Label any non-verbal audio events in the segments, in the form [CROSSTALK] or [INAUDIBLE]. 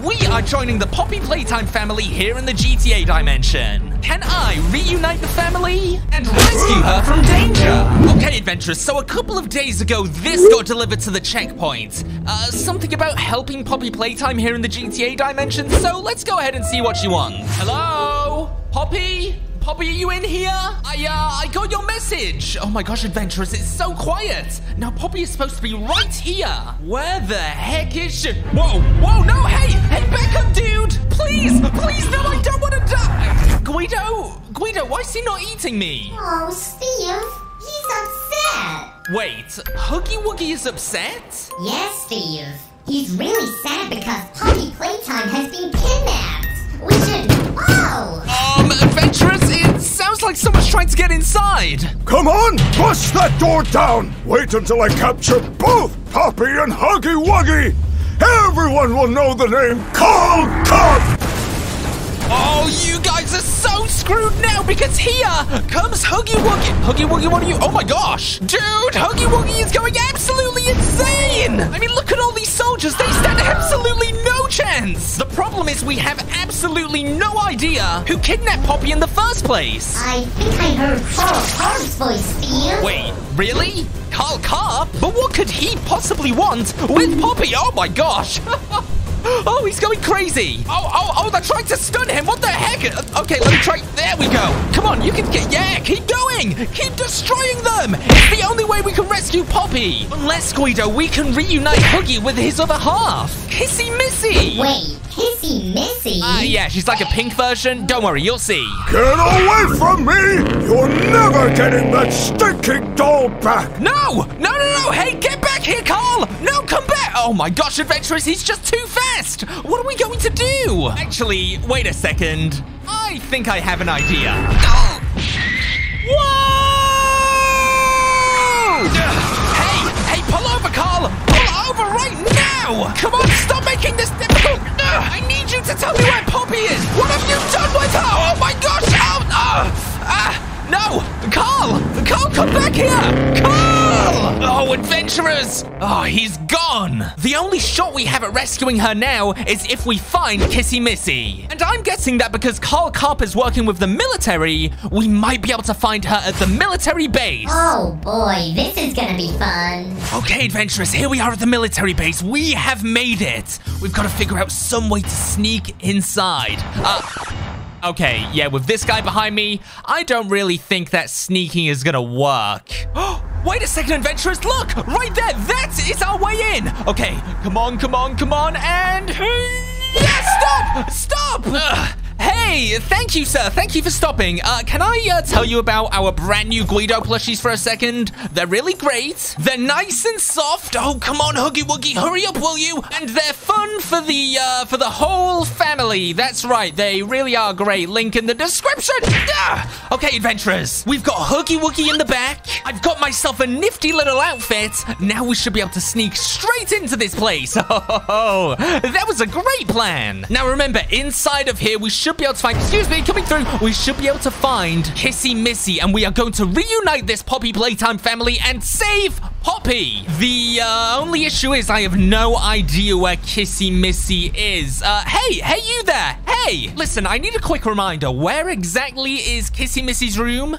We are joining the Poppy Playtime family here in the GTA dimension. Can I reunite the family and rescue her from danger? Okay, adventurers, so a couple of days ago, this got delivered to the checkpoint. Uh, something about helping Poppy Playtime here in the GTA dimension, so let's go ahead and see what she wants. Hello? Poppy? Poppy, are you in here? I, uh, I got your message. Oh my gosh, adventurers, it's so quiet. Now, Poppy is supposed to be right here. Where the heck is she? Whoa, whoa, no, hey, hey, back up, dude. Please, please, no, I don't want to die. Guido, Guido, why is he not eating me? Oh, Steve, he's upset. Wait, Huggy Wuggy is upset? Yes, Steve. He's really sad because Poppy Playtime has been kidnapped. We should. To get inside. Come on, bust that door down! Wait until I capture both Poppy and Huggy Wuggy! Everyone will know the name Carl Carp! Oh, you guys are so screwed now because here comes Huggy Wuggy. Huggy Wuggy, what are you? Oh my gosh. Dude, Huggy Wuggy is going absolutely insane. I mean, look at all these soldiers. They stand absolutely no chance. The problem is we have absolutely no idea who kidnapped Poppy in the first place. I think I heard Carl Carp's voice, Steve. Wait, really? Carl Carp? But what could he possibly want with Poppy? Oh my gosh. [LAUGHS] [GASPS] Oh, he's going crazy. Oh, oh, oh, they're trying to stun him. What the heck? Okay, let me try. There we go. Come on, you can get. Yeah, keep going. Keep destroying them. It's the only way we can rescue Poppy. Unless, Guido, we can reunite Huggy with his other half. Kissy Missy. Wait, Kissy Missy? Uh, yeah, she's like a pink version. Don't worry, you'll see. Get away from me! You're never getting that stinking doll back! No! No, no, no! Hey, get back here, Carl! No, come back! Oh my gosh, adventurers, he's just too fast! What are we going to do? Actually, wait a second. I think I have an idea. Whoa! Oh, adventurers! Oh, he's gone! The only shot we have at rescuing her now is if we find Kissy Missy. And I'm guessing that because Carl Carp is working with the military, we might be able to find her at the military base. Oh boy, this is gonna be fun. Okay, adventurers, here we are at the military base. We have made it. We've got to figure out some way to sneak inside. Uh, okay, yeah, with this guy behind me, I don't really think that sneaking is gonna work. [GASPS] [GASPS] Wait a second, adventurers, look! Right there, that is our way in! Okay, come on, come on, come on, and... Yeah, stop! Stop! Ugh. Hey, thank you, sir. Thank you for stopping. Uh, can I uh, tell you about our brand new Guido plushies for a second? They're really great. They're nice and soft. Oh, come on, Huggy Wuggy, hurry up, will you? And they're fun for the uh, for the whole family. That's right. They really are great. Link in the description. Ah! Okay, adventurers. We've got Huggy Wuggy in the back. I've got myself a nifty little outfit. Now we should be able to sneak straight into this place. [LAUGHS] Oh, that was a great plan. Now remember, inside of here, we should be able to find, excuse me, coming through, we should be able to find Kissy Missy, and we are going to reunite this Poppy Playtime family and save Poppy. The uh, only issue is I have no idea where Kissy Missy is. Uh, hey, hey, you there. Hey, listen, I need a quick reminder. Where exactly is Kissy Missy's room?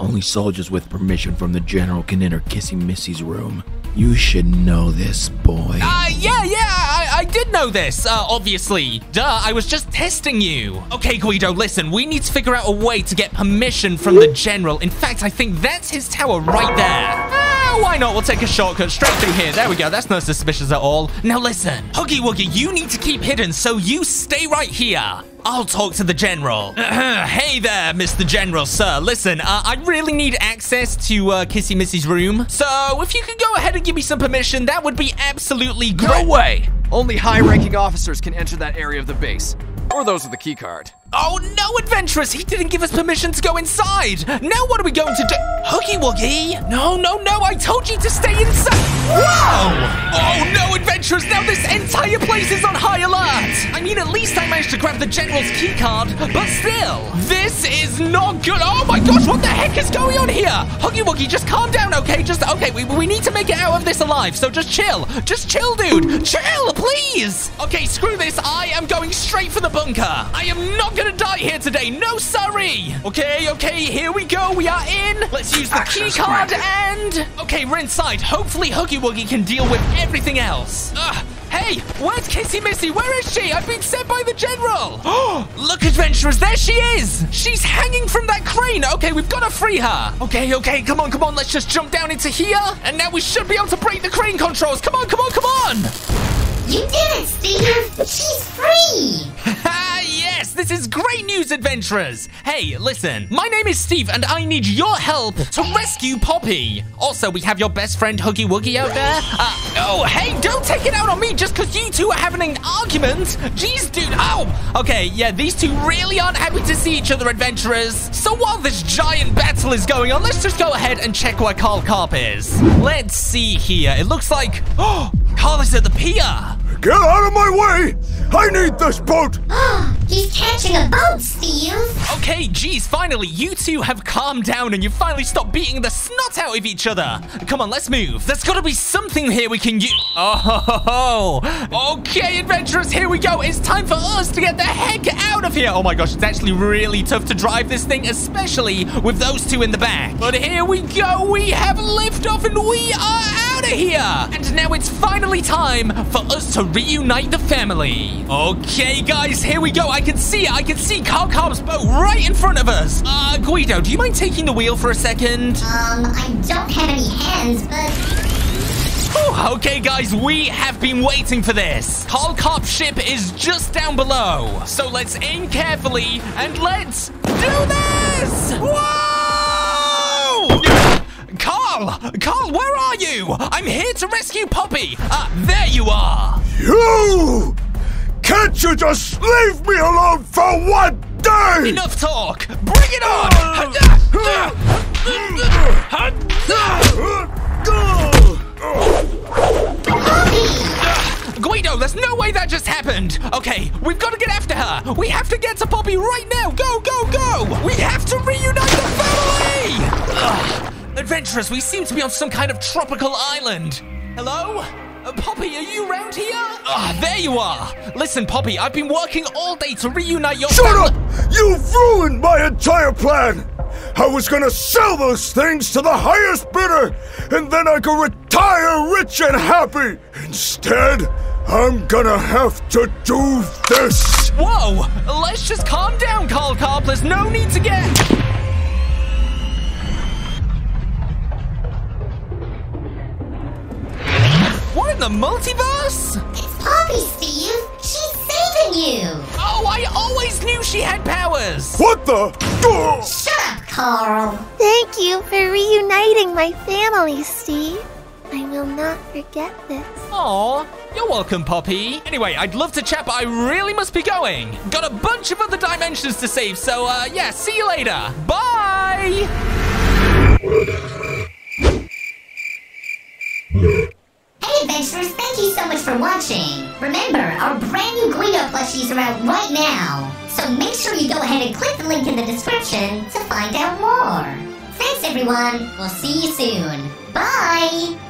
Only soldiers with permission from the general can enter Kissy Missy's room. You should know this, boy. Uh, yeah, yeah, I, I did know this, uh, obviously. Duh, I was just testing you. Okay, Guido, listen, we need to figure out a way to get permission from the general. In fact, I think that's his tower right there. Ah, why not? We'll take a shortcut straight through here. There we go. That's no suspicious at all. Now listen, Huggy Wuggy, you need to keep hidden, so you stay right here. I'll talk to the general. [CLEARS THROAT] hey there, Mr. General, sir. Listen, uh, I really need access to uh, Kissy Missy's room. So if you could go ahead and give me some permission, that would be absolutely great. No way! Only high-ranking officers can enter that area of the base. Or those with the keycard. Oh, no, adventurers! He didn't give us permission to go inside! Now what are we going to do? Huggy Wuggy? No, no, no, I told you to stay inside! Whoa! Oh, no, adventurers! Now this entire place is on high alert! I mean, at least I managed to grab the General's keycard, but still, this is not good. Oh my gosh, what the heck is going on here? Huggy Wuggy, just calm down, okay? Just, okay, we, we need to make it out of this alive, so just chill. Just chill, dude. Chill, please. Okay, screw this. I am going straight for the bunker. I am not gonna die here today. No, sorry. Okay, okay, here we go. We are in. Let's use the Access keycard granted. and... Okay, we're inside. Hopefully Huggy Wuggy can deal with everything else. Ugh. Hey, where's Kissy Missy? Where is she? I've been sent by the general. Oh, [GASPS] look, adventurers, there she is. She's hanging from that crane. Okay, we've got to free her. Okay, okay, come on, come on. Let's just jump down into here. And now we should be able to break the crane controls. Come on, come on, come on. Adventurers. Hey, listen, my name is Steve, and I need your help to rescue Poppy. Also, we have your best friend Huggy Wuggy out there. Uh, oh, hey, don't take it out on me just because you two are having an argument. Jeez, dude. Oh, okay, yeah, these two really aren't happy to see each other, adventurers. So while this giant battle is going on, let's just go ahead and check where Carl Carp is. Let's see here. It looks like, [GASPS] oh, Carl is at the pier. Get out of my way! I need this boat! [GASPS] [GASPS] He's catching a boat, Steve! Okay, geez, finally, you two have calmed down and you finally stopped beating the snot out of each other. Come on, let's move. There's got to be something here we can use. Oh, [LAUGHS] okay, adventurers, here we go. It's time for us to get the heck out of here. Oh my gosh, it's actually really tough to drive this thing, especially with those two in the back. But here we go. We have liftoff and we are here. And now it's finally time for us to reunite the family. Okay, guys, here we go. I can see it. I can see Carl Carp's boat right in front of us. Uh, Guido, do you mind taking the wheel for a second? Um, I don't have any hands, but Whew, okay, guys, we have been waiting for this. Carl Carp's ship is just down below. So let's aim carefully and let's do this! Whoa! Carl! Carl, where are you? I'm here to rescue Poppy. Ah, there you are. You! Can't you just leave me alone for one day? Enough talk. Bring it on! Guido, there's no way that just happened. Okay, we've got to get after her. We have to get to Poppy right now. Go, go, go. Adventurers, we seem to be on some kind of tropical island. Hello? Uh, Poppy, are you around here? Ah, there you are. Listen, Poppy, I've been working all day to reunite your Shut up! You've ruined my entire plan! I was gonna sell those things to the highest bidder, and then I could retire rich and happy! Instead, I'm gonna have to do this! Whoa! Let's just calm down, Carl Carp. There's no need to get. In the multiverse? it's Poppy, Steve! She's saving you! Oh, I always knew she had powers! What the? Ugh! Shut up, Carl! Thank you for reuniting my family, Steve. I will not forget this. Aw, you're welcome, Poppy. Anyway, I'd love to chat, but I really must be going. Got a bunch of other dimensions to save, so, uh, yeah, see you later. Bye! Hey adventurers, thank you so much for watching! Remember, our brand new Guido plushies are out right now! So make sure you go ahead and click the link in the description to find out more! Thanks everyone, we'll see you soon! Bye!